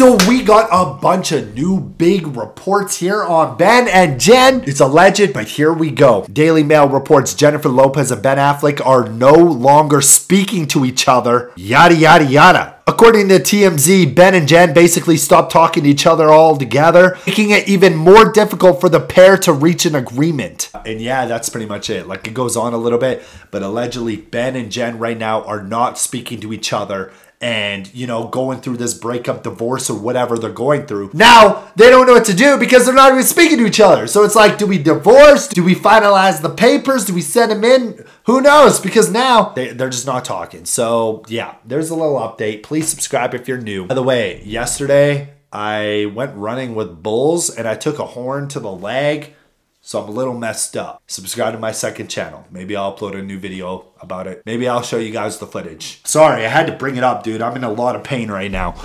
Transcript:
So we got a bunch of new big reports here on Ben and Jen. It's alleged, but here we go. Daily Mail reports Jennifer Lopez and Ben Affleck are no longer speaking to each other. Yada, yada, yada. According to TMZ, Ben and Jen basically stopped talking to each other altogether, making it even more difficult for the pair to reach an agreement. And yeah, that's pretty much it. Like it goes on a little bit, but allegedly Ben and Jen right now are not speaking to each other and you know going through this breakup divorce or whatever they're going through. Now they don't know what to do because they're not even speaking to each other. So it's like do we divorce? Do we finalize the papers? Do we send them in? Who knows? Because now they, they're just not talking. So yeah there's a little update. Please subscribe if you're new. By the way yesterday i went running with bulls and i took a horn to the leg so I'm a little messed up. Subscribe to my second channel. Maybe I'll upload a new video about it. Maybe I'll show you guys the footage. Sorry, I had to bring it up, dude. I'm in a lot of pain right now.